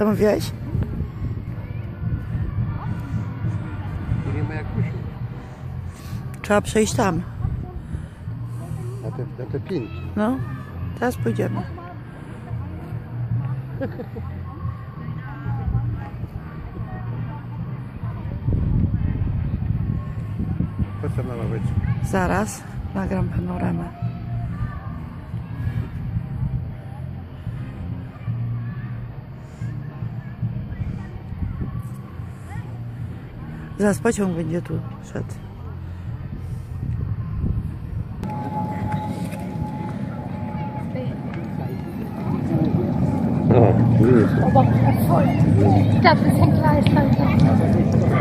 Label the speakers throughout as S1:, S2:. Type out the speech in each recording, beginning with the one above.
S1: Co mówiłeś?
S2: Nie ma jak usiąść.
S1: Trzeba przejść tam.
S2: Na te, na te pięki.
S1: No, teraz pójdziemy. Zaraz nagram panoramę.
S3: Зараз по чому він є тут?
S1: Шат.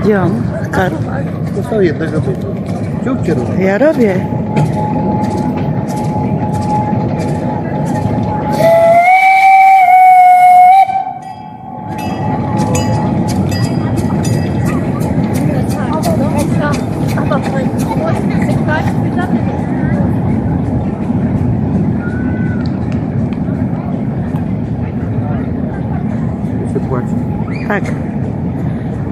S1: Diyorum. Kar. Kosova'ya
S3: da götürdüm. Çok kere. Ya Rabbi.
S2: Się płaci.
S1: Tak.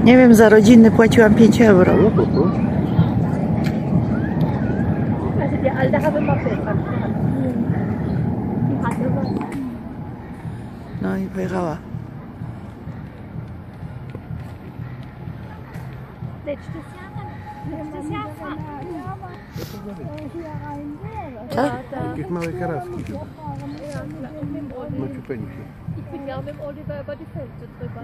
S1: Nie wiem, za rodzinny płaciłam 5 euro.
S2: No.
S1: No i pojechała. Co?
S2: Jakieś małe karaski
S3: Ich bin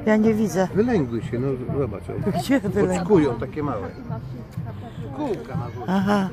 S1: ja nie widzę.
S2: Wylęgły się, no zobacz.
S1: Gdzie wylęgł?
S2: Oczekują takie małe. Kółka na górze.
S1: Aha.